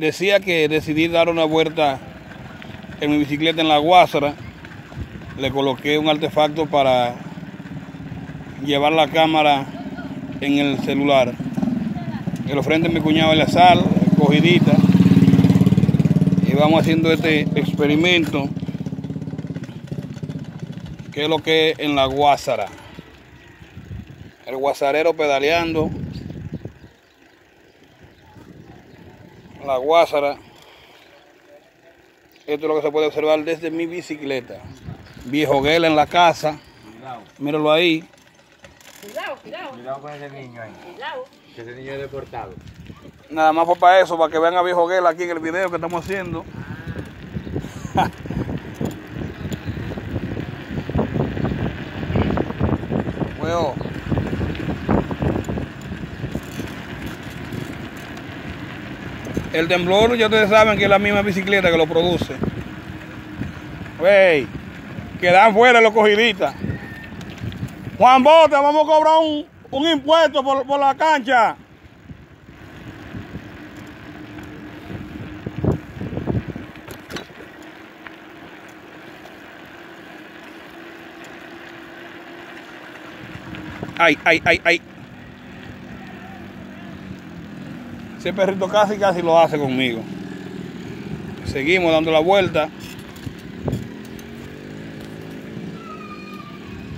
decía que decidí dar una vuelta en mi bicicleta en la Guásara. Le coloqué un artefacto para llevar la cámara en el celular. En los frente mi cuñado la sal, cogidita. Y vamos haciendo este experimento. Que es lo que es en la Guásara. El guasarero pedaleando. La Guásara. Esto es lo que se puede observar desde mi bicicleta. Viejo Guela en la casa. Míralo ahí. Cuidado, cuidado. Cuidado con ese niño ahí. Cuidado. Que ese niño es deportado. Nada más fue para eso, para que vean a Viejo Guela aquí en el video que estamos haciendo. Bueno. El temblor, ya ustedes saben que es la misma bicicleta que lo produce. Wey, quedan fuera los cogiditas. Juan Bota, vamos a cobrar un, un impuesto por, por la cancha. Ay, ay, ay, ay. Ese perrito casi, casi lo hace conmigo. Seguimos dando la vuelta.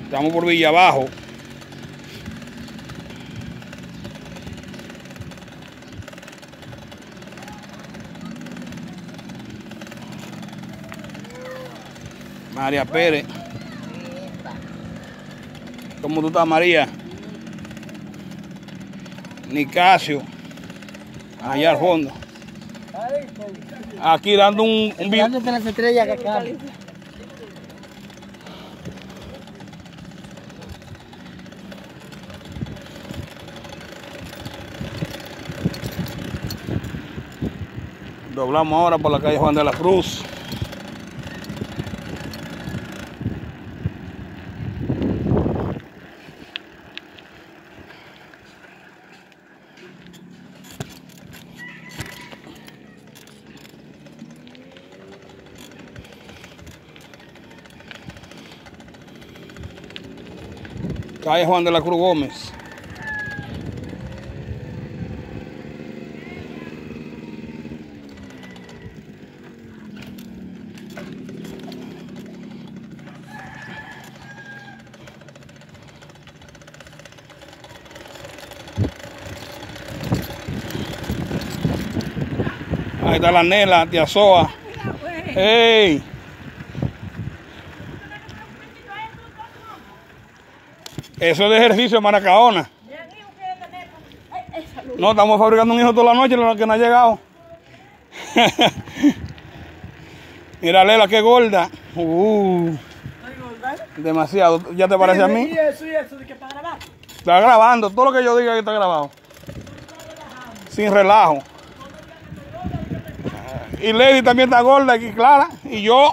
Estamos por Villa Abajo. María Pérez. ¿Cómo tú estás, María? Nicasio. Allá al fondo. Aquí dando un, un vi- Mirándote las estrellas que acá. Doblamos ahora por la calle Juan de la Cruz. Calle Juan de la Cruz Gómez. Ahí está la Nela, tía Soa. ¡Ey! Eso es de ejercicio de Maracaona. No, estamos fabricando un hijo toda la noche, lo que no ha llegado. Mira, Lela, qué gorda. Uh, demasiado. ¿Ya te parece a mí? Y y. Está grabando, todo lo que yo diga que está grabado. Sin relajo. Y Lady también está gorda aquí, Clara. Y yo.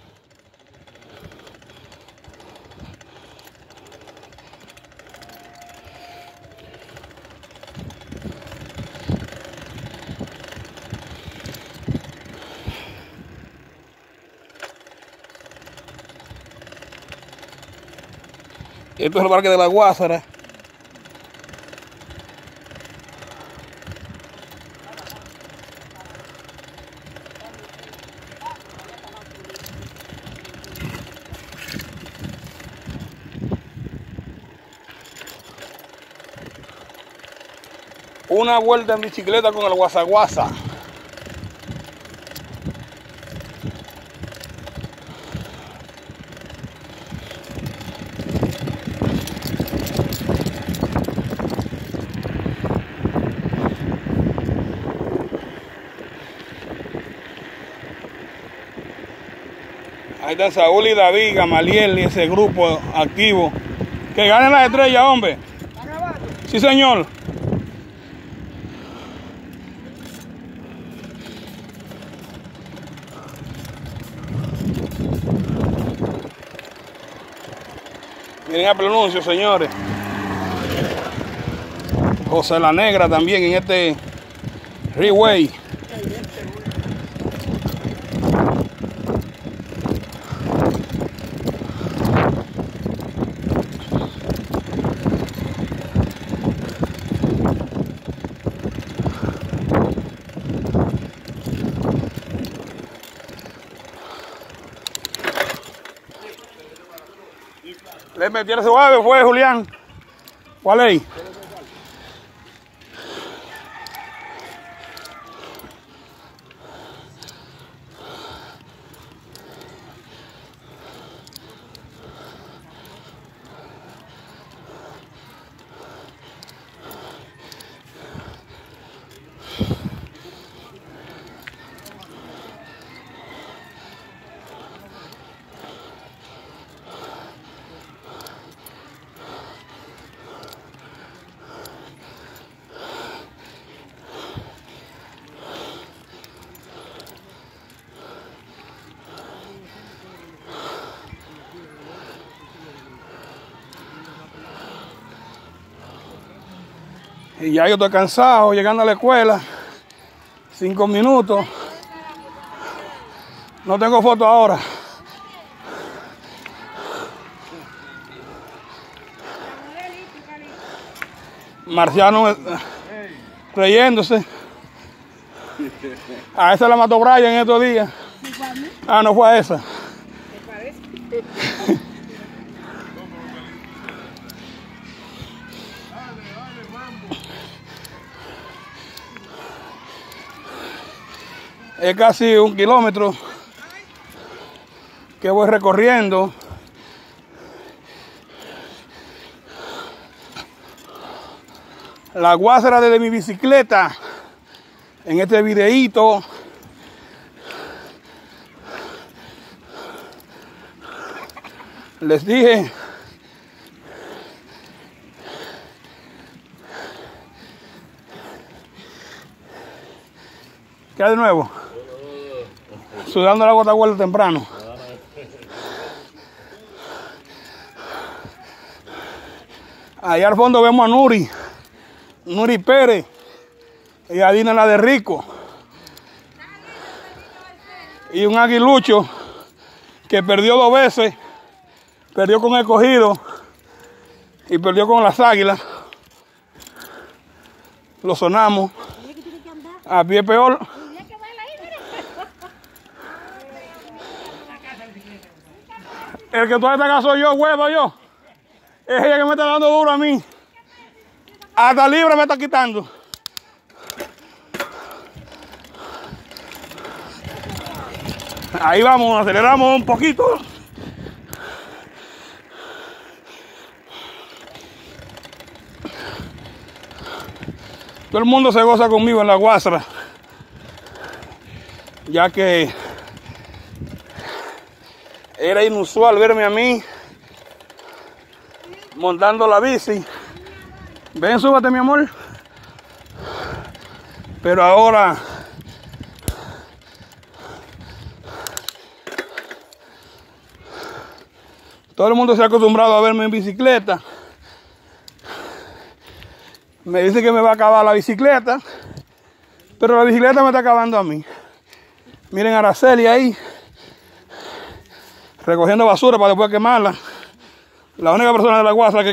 Esto es el parque de la Guásara. Una vuelta en bicicleta con el guasaguasa. Ahí está Saúl y David, Gamaliel y ese grupo activo. Que ganen las estrellas, hombre. Sí, señor. Miren el pronuncio, señores. José la Negra también en este Freeway. Le metieron suave, fue Julián. ¿Cuál es? Y ya yo estoy cansado llegando a la escuela. Cinco minutos. No tengo foto ahora. Marciano eh, creyéndose. A esa la mató Brian en estos días. Ah, no fue a esa. Es casi un kilómetro que voy recorriendo. La guásara de mi bicicleta en este videíto. Les dije ¿Qué de nuevo? Sudando la gota vuelta temprano. Allá al fondo vemos a Nuri, Nuri Pérez, y a Dina la de Rico. Y un aguilucho que perdió dos veces, perdió con el cogido y perdió con las águilas. Lo sonamos. A pie peor. El que todavía está acá soy yo, huevo yo. Es ella que me está dando duro a mí. Hasta libre me está quitando. Ahí vamos, aceleramos un poquito. Todo el mundo se goza conmigo en la guasra, ya que era inusual verme a mí montando la bici. Ven, súbate, mi amor. Pero ahora todo el mundo se ha acostumbrado a verme en bicicleta. Me dice que me va a acabar la bicicleta, pero la bicicleta me está acabando a mí. Miren a Araceli ahí, recogiendo basura para después quemarla. La única persona de la guasa que